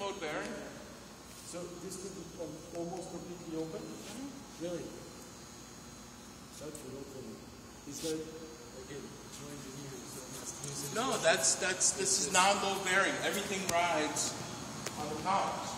load bearing. So this could be almost completely open? Mm-hmm. Really? Such an open. He's again, two engineers, so. No, that's that's this is non-load bearing. Everything rides on the columns.